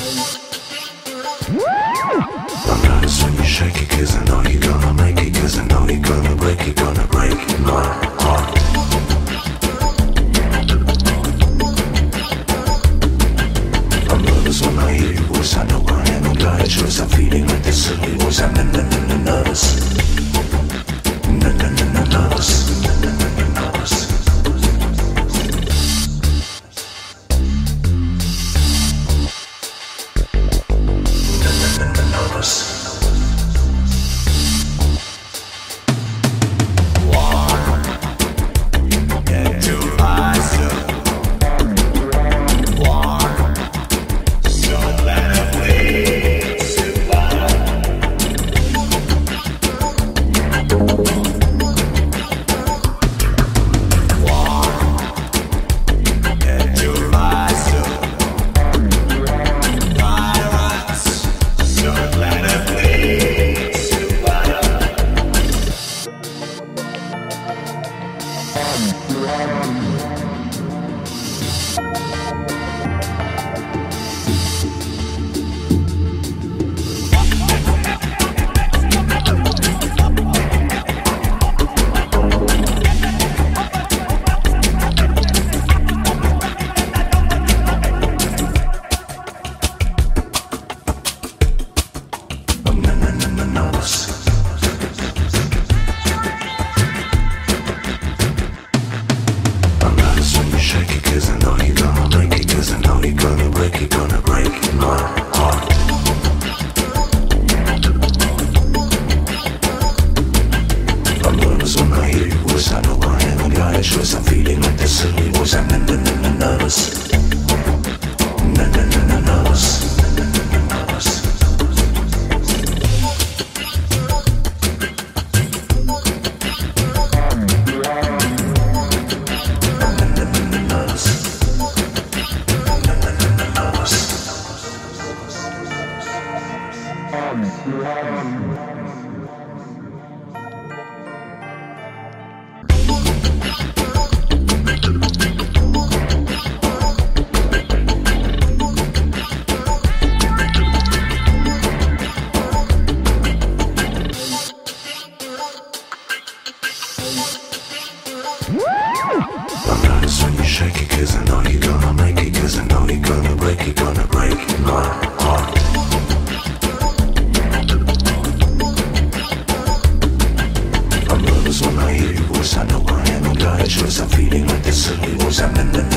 I'm you, shake I know you're gonna make I know you're gonna break it, gonna break my heart. I'm nervous when I hear your voice, I know I am no diet choice, I'm feeling like this silly voice, I'm in the nervous. I'm cause I know you're gonna break it, gonna break my heart. I'm nervous when I hear voice, I I'm feeling like this silly voice, I'm nervous. N- n- n- I'm nervous when you shake it, cause I know you're gonna hear your voice, I know I am